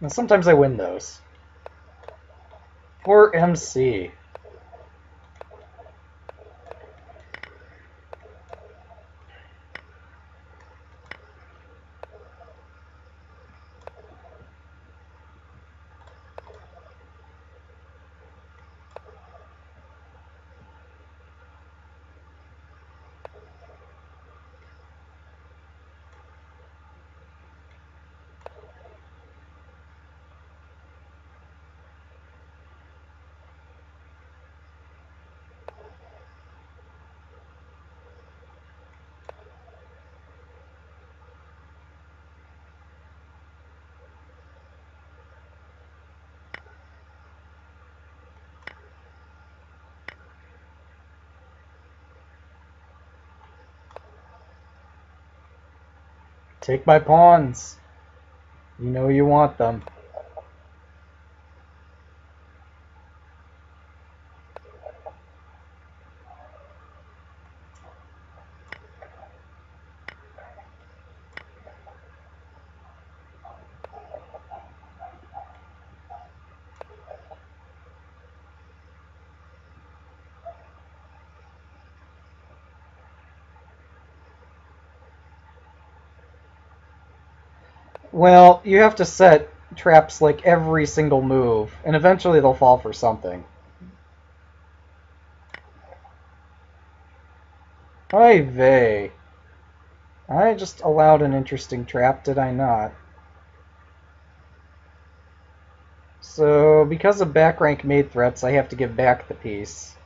And sometimes I win those. Poor MC. Take my pawns. You know you want them. Well, you have to set traps like every single move, and eventually they'll fall for something. Hi, vey. I just allowed an interesting trap, did I not? So, because of back rank made threats, I have to give back the piece.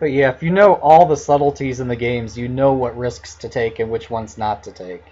But yeah, if you know all the subtleties in the games, you know what risks to take and which ones not to take.